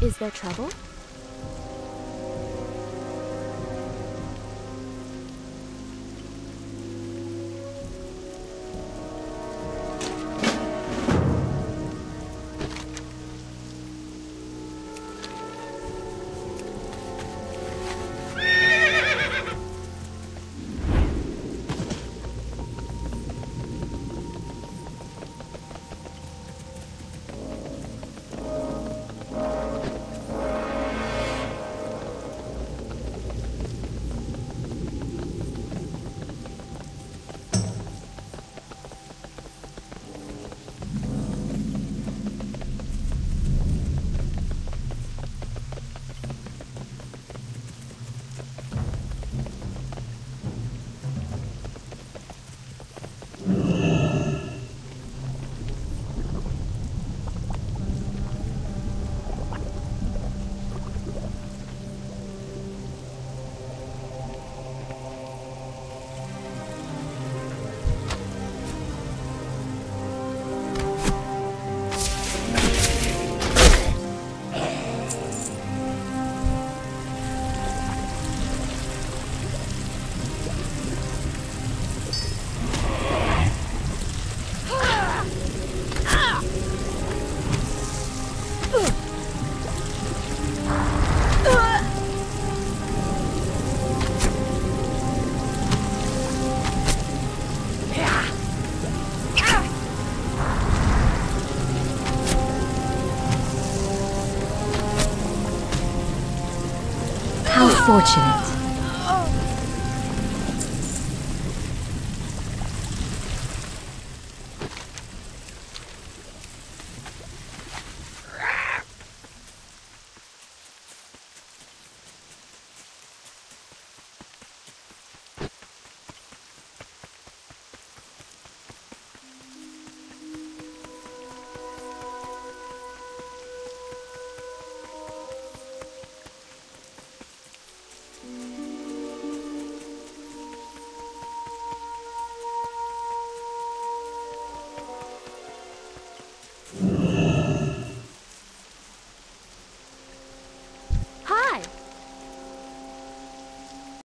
Is there trouble? Fortunate. Mm-hmm.